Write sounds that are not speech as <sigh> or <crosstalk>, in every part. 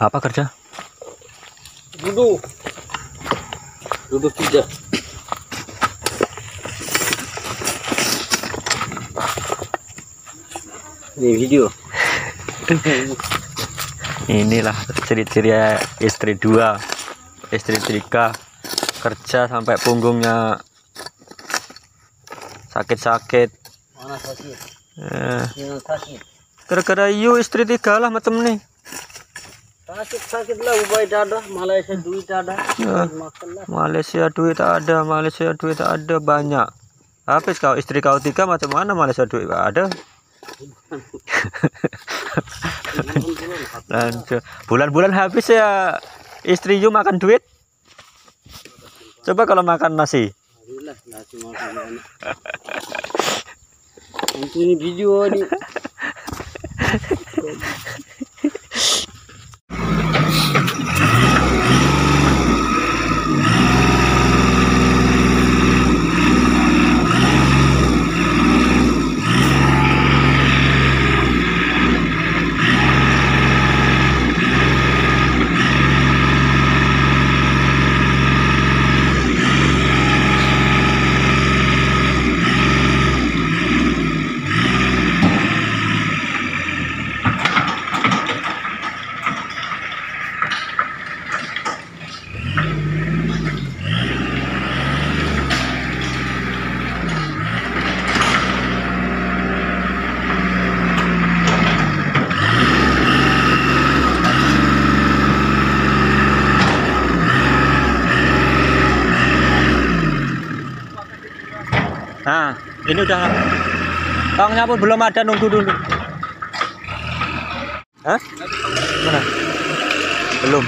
Apa kerja? Duduk. Duduk tidak. Ini video. <laughs> Inilah ciri-ciri istri dua, istri tiga kerja sampai punggungnya sakit-sakit. Mana sakit? Eh, sakit. gara-gara you istri tiga lah macam nih. Sakit sakit lah ubai dada. Malaysia duit ada. Ya. Malaysia duit ada, Malaysia duit ada banyak. Habis kau istri kau tiga macam mana Malaysia duit nggak ada? <laughs> Bulan-bulan habis ya istri you makan duit. Coba kalau makan nasi. Ini video ni. <laughs> ini udah tongnya pun belum ada nunggu dulu. Hah? Mana? Belum.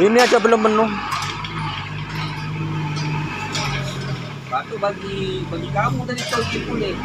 Ini aja belum penuh. Batu bagi bagi kamu tadi kau tipu ni.